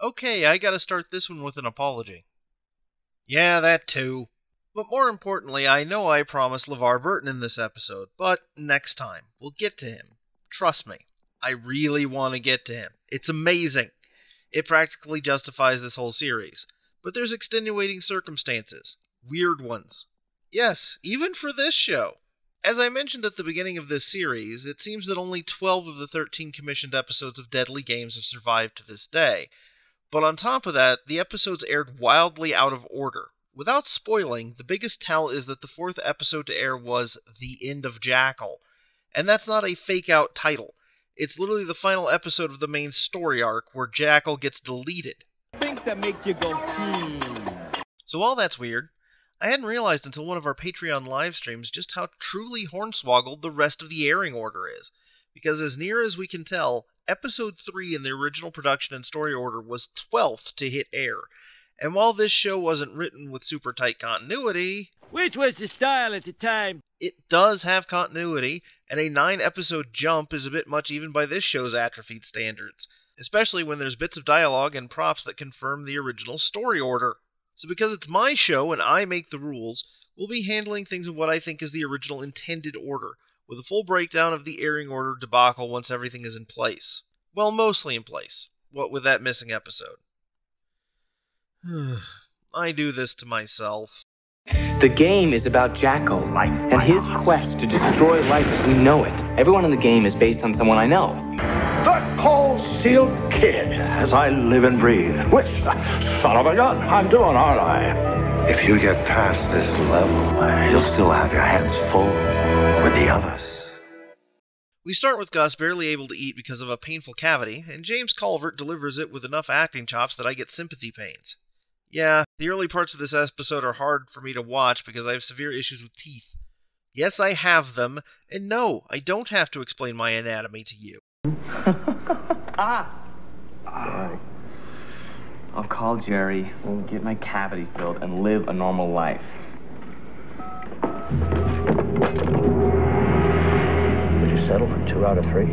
Okay, I gotta start this one with an apology. Yeah, that too. But more importantly, I know I promised LeVar Burton in this episode, but next time, we'll get to him. Trust me, I really want to get to him. It's amazing. It practically justifies this whole series. But there's extenuating circumstances. Weird ones. Yes, even for this show. As I mentioned at the beginning of this series, it seems that only 12 of the 13 commissioned episodes of Deadly Games have survived to this day. But on top of that, the episodes aired wildly out of order. Without spoiling, the biggest tell is that the fourth episode to air was The End of Jackal. And that's not a fake out title. It's literally the final episode of the main story arc where Jackal gets deleted. Things that make you go, hmm. So while that's weird, I hadn't realized until one of our Patreon live streams just how truly hornswoggled the rest of the airing order is. Because as near as we can tell, episode 3 in the original production and story order was 12th to hit air. And while this show wasn't written with super tight continuity, Which was the style at the time? it does have continuity, and a 9 episode jump is a bit much even by this show's atrophied standards, especially when there's bits of dialogue and props that confirm the original story order. So, because it's my show and I make the rules, we'll be handling things in what I think is the original intended order, with a full breakdown of the airing order debacle once everything is in place. Well, mostly in place, what with that missing episode. I do this to myself. The game is about Jackal and his quest to destroy life as we know it. Everyone in the game is based on someone I know. The cold steel kid, as I live and breathe. Which, son of a gun, I'm doing, aren't I? If you get past this level, you'll still have your hands full with the others. We start with Gus barely able to eat because of a painful cavity, and James Calvert delivers it with enough acting chops that I get sympathy pains. Yeah, the early parts of this episode are hard for me to watch because I have severe issues with teeth. Yes, I have them, and no, I don't have to explain my anatomy to you. Ah. I'll call Jerry, and get my cavity filled, and live a normal life. Would you settle for two out of three?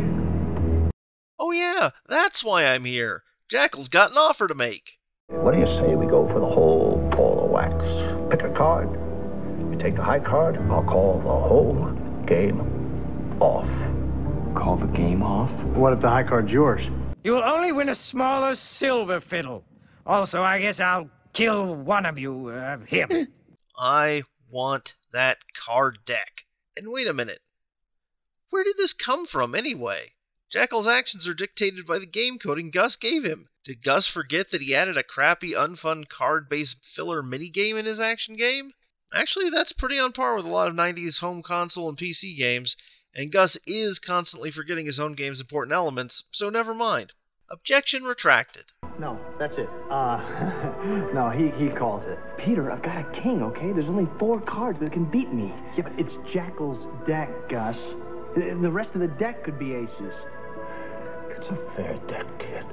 Oh, yeah, that's why I'm here. Jackal's got an offer to make. What do you say we go for the whole ball of wax? Pick a card. You take the high card, I'll call the whole game off. Call the game off? What if the high card's yours? You will only win a smaller silver fiddle. Also, I guess I'll kill one of you, uh, him. I want that card deck. And wait a minute. Where did this come from, anyway? Jackal's actions are dictated by the game coding Gus gave him. Did Gus forget that he added a crappy, unfun card based filler minigame in his action game? Actually, that's pretty on par with a lot of 90s home console and PC games, and Gus is constantly forgetting his own game's important elements, so never mind. Objection retracted. No, that's it. Uh, no, he, he calls it. Peter, I've got a king, okay? There's only four cards that can beat me. Yeah, but it's Jackal's deck, Gus. The the rest of the deck could be aces. It's a fair deck, kid.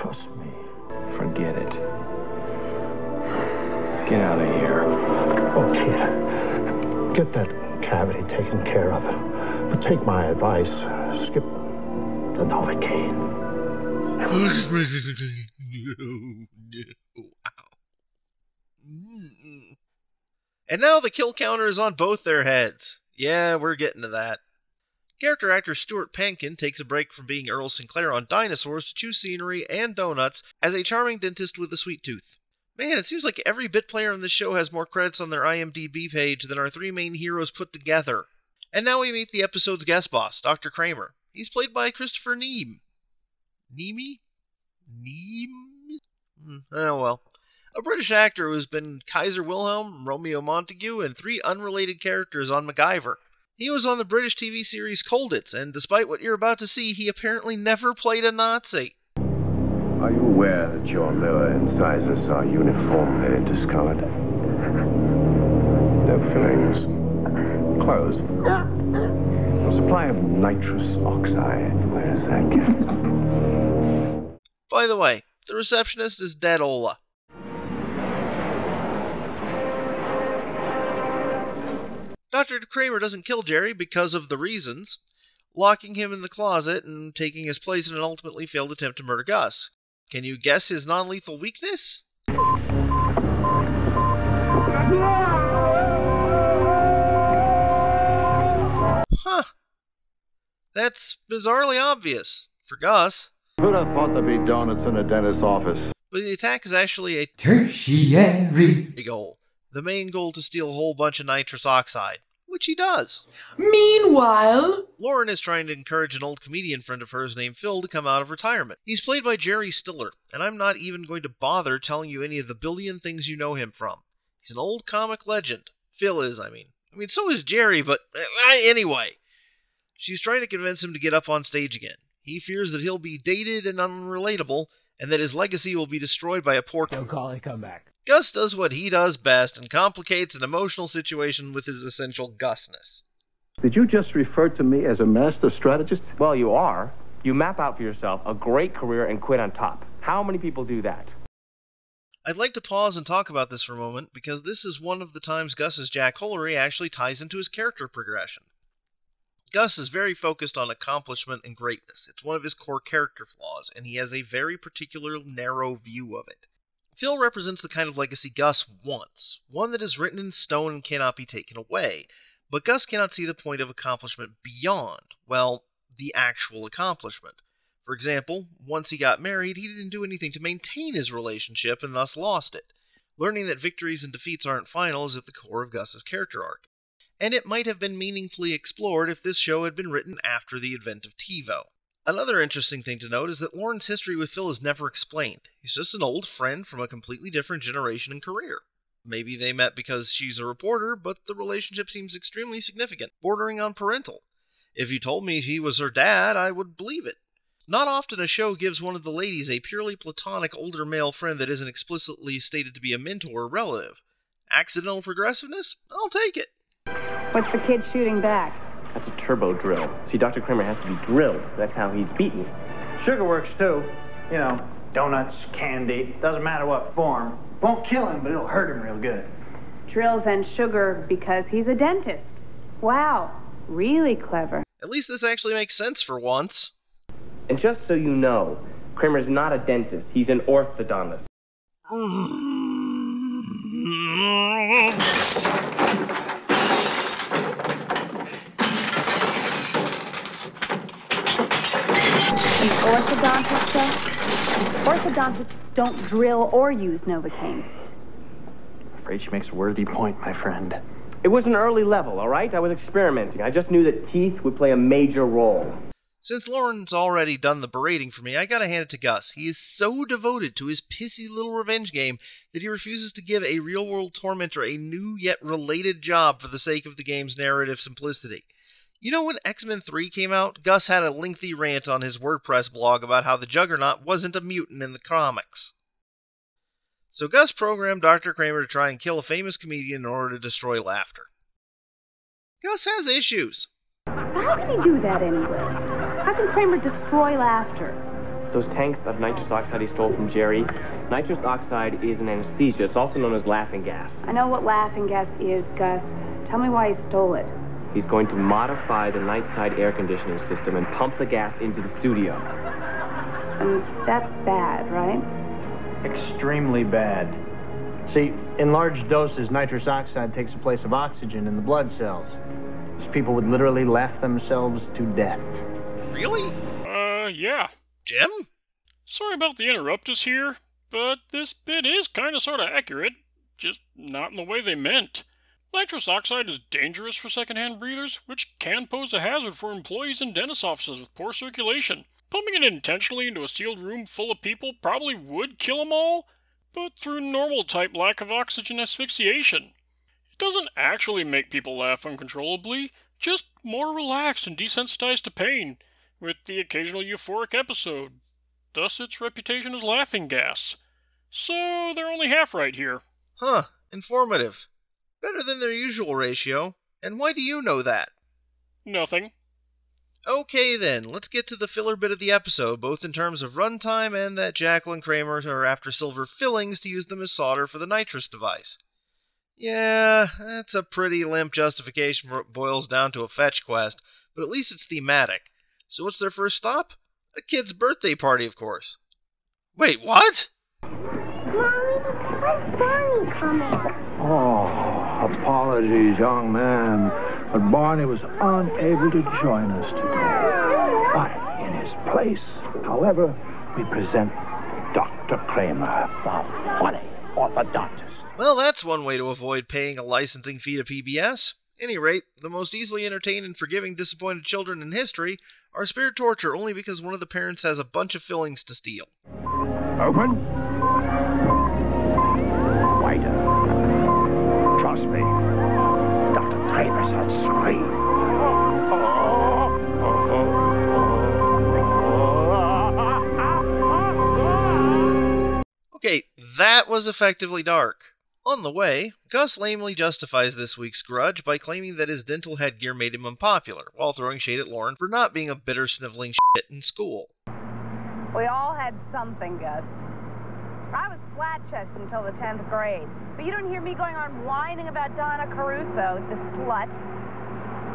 Trust me. Forget it. Get out of here. Oh, kid. Get that cavity taken care of. But take my advice. Skip the Novocaine. No, no. And now the kill counter is on both their heads. Yeah, we're getting to that. Character actor Stuart Pankin takes a break from being Earl Sinclair on Dinosaurs to chew scenery and donuts as a charming dentist with a sweet tooth. Man, it seems like every bit player on this show has more credits on their IMDb page than our three main heroes put together. And now we meet the episode's guest boss, Dr. Kramer. He's played by Christopher Neame. Neeme? Neeme? Hmm, Oh well. A British actor who's been Kaiser Wilhelm, Romeo Montague, and three unrelated characters on MacGyver. He was on the British TV series Colditz, and despite what you're about to see, he apparently never played a Nazi. Are you aware that your lower incisors are uniformly discolored? No fillings. Closed. A supply of nitrous oxide. Where is that get? By the way, the receptionist is dead Ola. Dr. Kramer doesn't kill Jerry because of the reasons, locking him in the closet and taking his place in an ultimately failed attempt to murder Gus. Can you guess his non lethal weakness? Huh. That's bizarrely obvious. For Gus. Who'd have thought there'd be donuts in a dentist's office? But the attack is actually a Tertiary. goal. The main goal to steal a whole bunch of nitrous oxide, which he does. Meanwhile, Lauren is trying to encourage an old comedian friend of hers named Phil to come out of retirement. He's played by Jerry Stiller, and I'm not even going to bother telling you any of the billion things you know him from. He's an old comic legend. Phil is, I mean. I mean, so is Jerry, but uh, anyway. She's trying to convince him to get up on stage again. He fears that he'll be dated and unrelatable, and that his legacy will be destroyed by a poor. Don't call it come back. Gus does what he does best and complicates an emotional situation with his essential Gusness. Did you just refer to me as a master strategist? Well, you are. You map out for yourself a great career and quit on top. How many people do that? I'd like to pause and talk about this for a moment because this is one of the times Gus's Jack Holery actually ties into his character progression. Gus is very focused on accomplishment and greatness. It's one of his core character flaws, and he has a very particular narrow view of it. Phil represents the kind of legacy Gus wants, one that is written in stone and cannot be taken away. But Gus cannot see the point of accomplishment beyond, well, the actual accomplishment. For example, once he got married, he didn't do anything to maintain his relationship and thus lost it. Learning that victories and defeats aren't final is at the core of Gus's character arc. And it might have been meaningfully explored if this show had been written after the advent of TiVo. Another interesting thing to note is that Lauren's history with Phil is never explained. He's just an old friend from a completely different generation and career. Maybe they met because she's a reporter, but the relationship seems extremely significant, bordering on parental. If you told me he was her dad, I would believe it. Not often a show gives one of the ladies a purely platonic older male friend that isn't explicitly stated to be a mentor or relative. Accidental progressiveness? I'll take it. What's the kid shooting back? That's a turbo drill. See, Dr. Kramer has to be drilled. That's how he's beaten. Sugar works too. You know, donuts, candy, doesn't matter what form. Won't kill him, but it'll hurt him real good. Drills and sugar because he's a dentist. Wow, really clever. At least this actually makes sense for once. And just so you know, Kramer's not a dentist. He's an orthodontist. An orthodontist, though? Orthodontists don't drill or use Novocaine. Afraid she makes a worthy point, my friend. It was an early level, all right? I was experimenting. I just knew that teeth would play a major role. Since Lauren's already done the berating for me, I gotta hand it to Gus. He is so devoted to his pissy little revenge game that he refuses to give a real world tormentor a new yet related job for the sake of the game's narrative simplicity. You know, when X Men 3 came out, Gus had a lengthy rant on his WordPress blog about how the Juggernaut wasn't a mutant in the comics. So Gus programmed Dr. Kramer to try and kill a famous comedian in order to destroy laughter. Gus has issues. How can he do that anyway? How can Kramer destroy laughter? Those tanks of nitrous oxide he stole from Jerry. Nitrous oxide is an anesthesia. It's also known as laughing gas. I know what laughing gas is, Gus. Tell me why he stole it. He's going to modify the night side air conditioning system and pump the gas into the studio. And that's bad, right? Extremely bad. See, in large doses, nitrous oxide takes the place of oxygen in the blood cells. These people would literally laugh themselves to death. Really? Uh, yeah. Jim? Sorry about the interruptus here, but this bit is kinda sorta accurate. Just not in the way they meant. Nitrous oxide is dangerous for secondhand breathers, which can pose a hazard for employees in dentist offices with poor circulation. Pumping it intentionally into a sealed room full of people probably would kill them all, but through normal type lack of oxygen asphyxiation. It doesn't actually make people laugh uncontrollably, just more relaxed and desensitized to pain, with the occasional euphoric episode. Thus its reputation as laughing gas. So they're only half right here. Huh, informative. Better than their usual ratio. And why do you know that? Nothing. Okay then, let's get to the filler bit of the episode, both in terms of runtime and that Jackal and Kramer are after silver fillings to use them as solder for the nitrous device. Yeah, that's a pretty limp justification for what boils down to a fetch quest, but at least it's thematic. So what's their first stop? A kid's birthday party, of course. Wait, what? Mommy, when's Barney coming? Oh, apologies, young man, but Barney was unable to join us today. But in his place, however, we present Dr. Kramer, the funny orthodontist. Well, that's one way to avoid paying a licensing fee to PBS. Any rate, the most easily entertained and forgiving disappointed children in history are spared torture only because one of the parents has a bunch of fillings to steal. Open. Kramer's on. Okay, that was effectively dark. On the way, Gus lamely justifies this week's grudge by claiming that his dental headgear made him unpopular, while throwing shade at Lauren for not being a bitter sniveling shit in school. We all had something, Gus. I was flat chest until the 10th grade. But you don't hear me going on whining about Donna Caruso, the slut.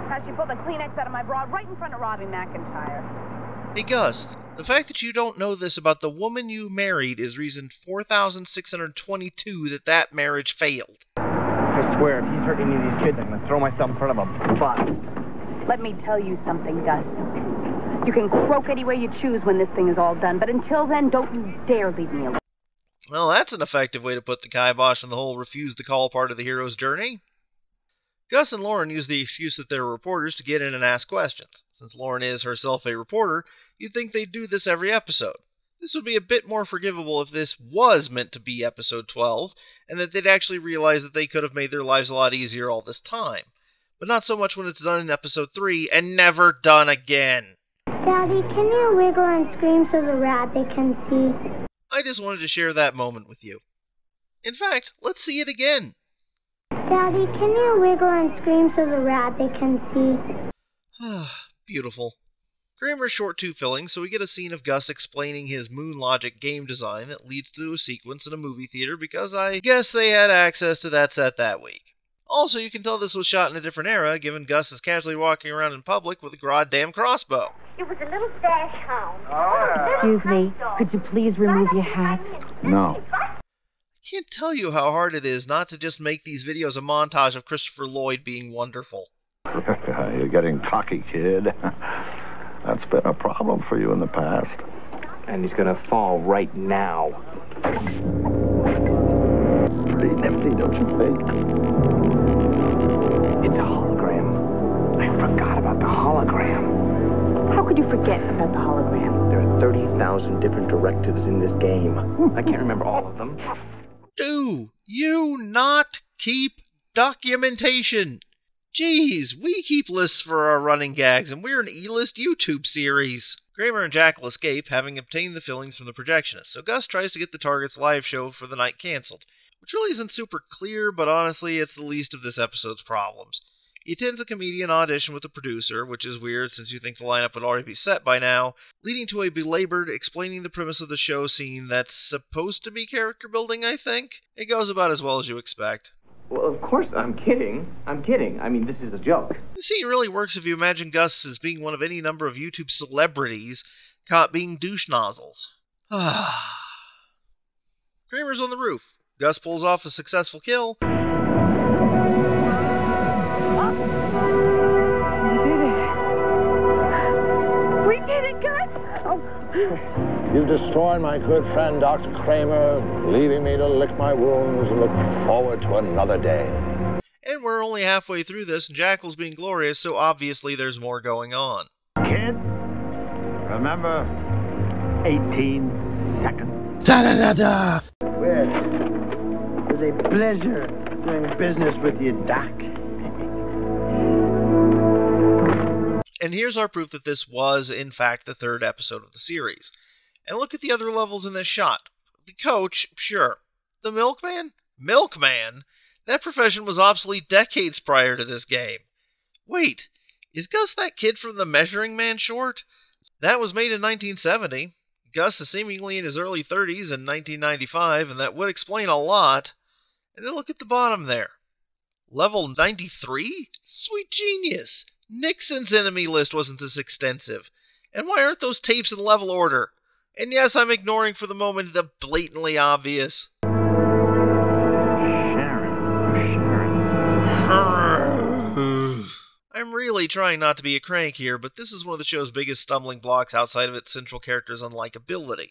How she pulled the Kleenex out of my bra right in front of Robbie McIntyre. Hey Gus, the fact that you don't know this about the woman you married is reason 4622 that that marriage failed. I swear, if he's hurting any of these kids, I'm gonna throw myself in front of a bus. Let me tell you something, Gus. You can croak any way you choose when this thing is all done, but until then, don't you dare leave me alone. Well, that's an effective way to put the kibosh on the whole refuse to call part of the hero's journey. Gus and Lauren use the excuse that they're reporters to get in and ask questions. Since Lauren is herself a reporter, you'd think they'd do this every episode. This would be a bit more forgivable if this was meant to be episode 12, and that they'd actually realize that they could have made their lives a lot easier all this time. But not so much when it's done in episode 3 and never done again. Daddy, can you wiggle and scream so the rabbit can see? I just wanted to share that moment with you. In fact, let's see it again. Daddy, can you wiggle and scream so the rabbit can see? Ah, Beautiful. Kramer's short two fillings, so we get a scene of Gus explaining his moon logic game design that leads to a sequence in a movie theater because I guess they had access to that set that week. Also, you can tell this was shot in a different era, given Gus is casually walking around in public with a goddamn crossbow. It was a little dash hound. Ah. Excuse me, could you please remove your hat? No. I can't tell you how hard it is not to just make these videos a montage of Christopher Lloyd being wonderful. You're getting cocky, kid. That's been a problem for you in the past. And he's gonna fall right now. Pretty nifty, don't you think? It's a hologram. I forgot about the hologram. How could you forget about the hologram? There are 30,000 different directives in this game. I can't remember all of them. Do you not keep documentation? Geez, we keep lists for our running gags, and we're an E-list YouTube series. Kramer and Jackal escape, having obtained the fillings from the projectionist, so Gus tries to get the Target's live show for the night cancelled, which really isn't super clear, but honestly, it's the least of this episode's problems. He attends a comedian audition with the producer, which is weird since you think the lineup would already be set by now, leading to a belabored explaining the premise of the show scene that's supposed to be character building, I think. It goes about as well as you expect. Well, of course, I'm kidding. I'm kidding. I mean, this is a joke. The scene really works if you imagine Gus as being one of any number of YouTube celebrities caught being douche nozzles. Kramer's on the roof. Gus pulls off a successful kill. We did it, We did it, Gus! Oh, You've destroyed my good friend, Dr. Kramer, leaving me to lick my wounds and look forward to another day. And we're only halfway through this, and Jackal's being glorious, so obviously there's more going on. Kid, remember 18 seconds. Da da da da! Well, it was a pleasure doing business with you, Doc. And here's our proof that this was, in fact, the third episode of the series. And look at the other levels in this shot. The coach, sure. The milkman? Milkman? That profession was obsolete decades prior to this game. Wait, is Gus that kid from the Measuring Man short? That was made in 1970. Gus is seemingly in his early 30s in 1995, and that would explain a lot. And then look at the bottom there. Level 93? Sweet genius! Nixon's enemy list wasn't this extensive. And why aren't those tapes in level order? And yes, I'm ignoring for the moment the blatantly obvious. I'm really trying not to be a crank here, but this is one of the show's biggest stumbling blocks outside of its central character's unlikability.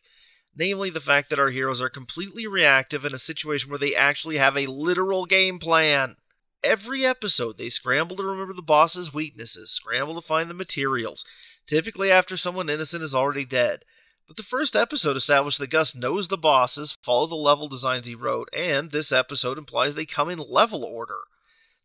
Namely, the fact that our heroes are completely reactive in a situation where they actually have a literal game plan. Every episode, they scramble to remember the boss's weaknesses, scramble to find the materials, typically after someone innocent is already dead. But the first episode established that Gus knows the bosses, follow the level designs he wrote, and this episode implies they come in level order.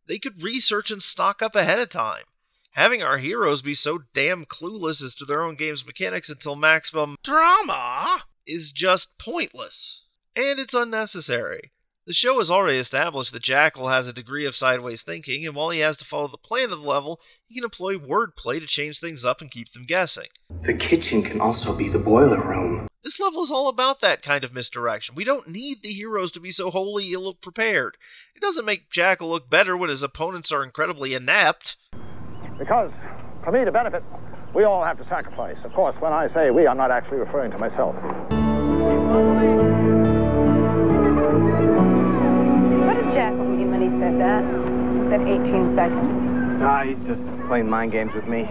They could research and stock up ahead of time. Having our heroes be so damn clueless as to their own game's mechanics until maximum drama is just pointless. And it's unnecessary. The show has already established that Jackal has a degree of sideways thinking, and while he has to follow the plan of the level, he can employ wordplay to change things up and keep them guessing. The kitchen can also be the boiler room. This level is all about that kind of misdirection. We don't need the heroes to be so wholly ill prepared. It doesn't make Jackal look better when his opponents are incredibly inept. Because, for me to benefit, we all have to sacrifice. Of course, when I say we, I'm not actually referring to myself. What did Jackal mean when he said that? That 18 seconds? Ah, he's just playing mind games with me.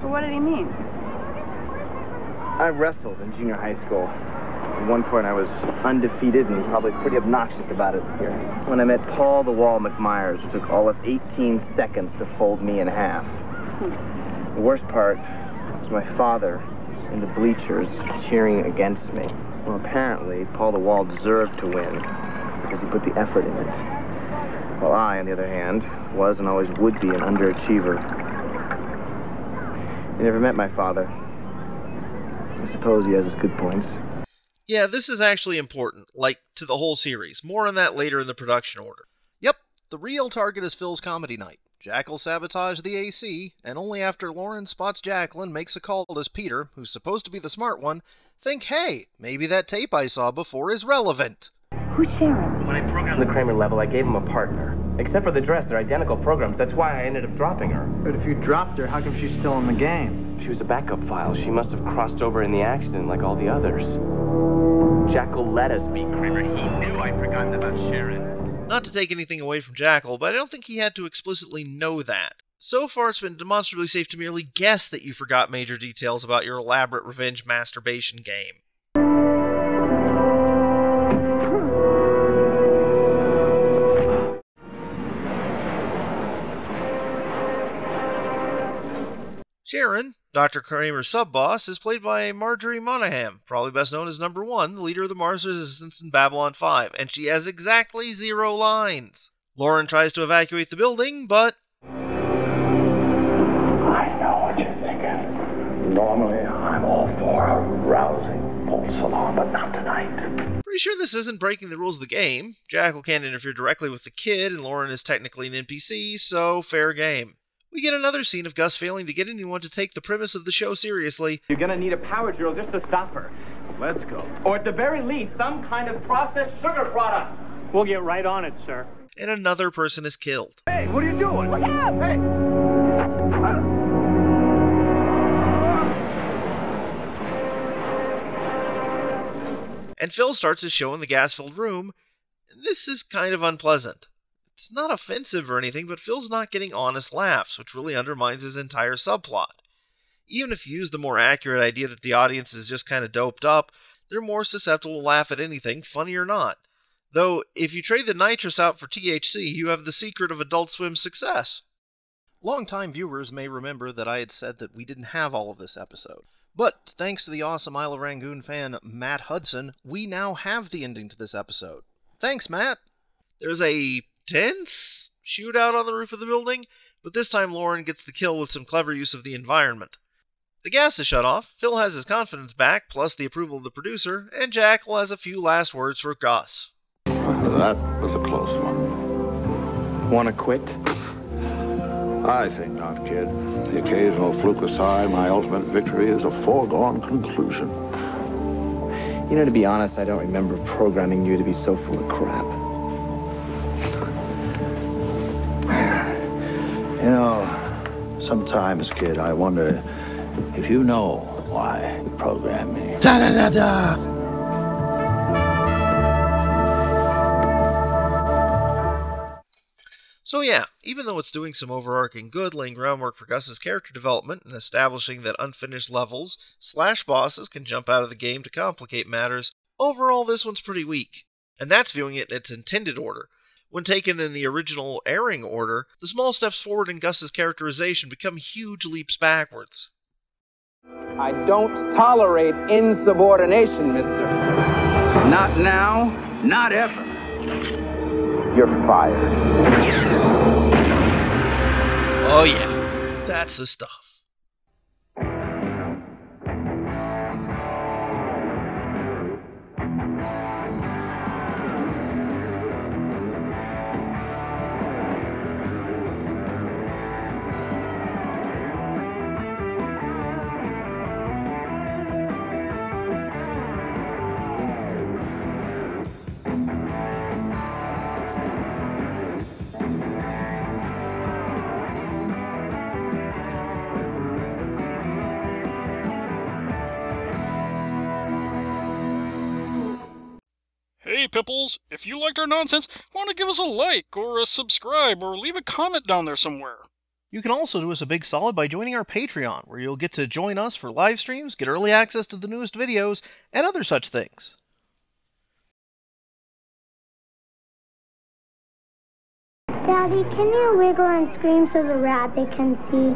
Well, what did he mean? I wrestled in junior high school. At one point, I was undefeated and probably pretty obnoxious about it. When I met Paul the Wall McMyers, it took all of 18 seconds to fold me in half. The worst part was my father in the bleachers cheering against me. Well, apparently, Paul the Wall deserved to win because he put the effort in it. While I, on the other hand, was and always would be an underachiever. You never met my father. I suppose he has his good points. Yeah, this is actually important, like to the whole series. More on that later in the production order. Yep, the real target is Phil's comedy night. Jackal sabotages the AC, and only after Lauren spots Jacqueline makes a call does Peter, who's supposed to be the smart one, think, hey, maybe that tape I saw before is relevant. Who's Sharon? When I programmed the Kramer level, I gave him a partner. Except for the dress, they're identical programs. That's why I ended up dropping her. But if you dropped her, how come she's still in the game? She was a backup file. She must have crossed over in the accident like all the others. Jackal let us be Kramer. He knew I'd forgotten about Sharon. Not to take anything away from Jackal, but I don't think he had to explicitly know that. So far, it's been demonstrably safe to merely guess that you forgot major details about your elaborate revenge masturbation game. Sharon, Dr. Kramer's sub boss, is played by Marjorie Monaghan, probably best known as Number One, the leader of the Mars Resistance in Babylon 5, and she has exactly zero lines. Lauren tries to evacuate the building, but. I know what you're thinking. Normally, I'm all for a rousing false alarm, but not tonight. Pretty sure this isn't breaking the rules of the game. Jackal can't interfere directly with the kid, and Lauren is technically an NPC, so fair game. We get another scene of Gus failing to get anyone to take the premise of the show seriously. You're gonna need a power drill just to stop her. Let's go. Or at the very least, some kind of processed sugar product. We'll get right on it, sir. And another person is killed. Hey, what are you doing? Look out! Hey! And Phil starts his show in the gas filled room. This is kind of unpleasant. It's not offensive or anything, but Phil's not getting honest laughs, which really undermines his entire subplot. Even if you use the more accurate idea that the audience is just kind of doped up, they're more susceptible to laugh at anything, funny or not. Though, if you trade the nitrous out for THC, you have the secret of Adult Swim's success. Longtime viewers may remember that I had said that we didn't have all of this episode. But thanks to the awesome Isle of Rangoon fan Matt Hudson, we now have the ending to this episode. Thanks, Matt. There's a tense shootout on the roof of the building, but this time Lauren gets the kill with some clever use of the environment. The gas is shut off, Phil has his confidence back, plus the approval of the producer, and Jackal has a few last words for Gus. That was a close one. Wanna quit? I think not, kid. The occasional fluke aside, my ultimate victory is a foregone conclusion. You know, to be honest, I don't remember programming you to be so full of crap. You know, sometimes, kid, I wonder if you know Why, you programmed me. Da da da da! So yeah, even though it's doing some overarching good, laying groundwork for Gus's character development and establishing that unfinished levels slash bosses can jump out of the game to complicate matters, overall this one's pretty weak. And that's viewing it in its intended order. When taken in the original airing order, the small steps forward in Gus's characterization become huge leaps backwards. I don't tolerate insubordination, mister. Not now, not ever. You're fired. Oh yeah, that's the stuff. Pipples, if you liked our nonsense, want to give us a like or a subscribe or leave a comment down there somewhere. You can also do us a big solid by joining our Patreon, where you'll get to join us for live streams, get early access to the newest videos, and other such things. Daddy, can you wiggle and scream so the rabbit can see?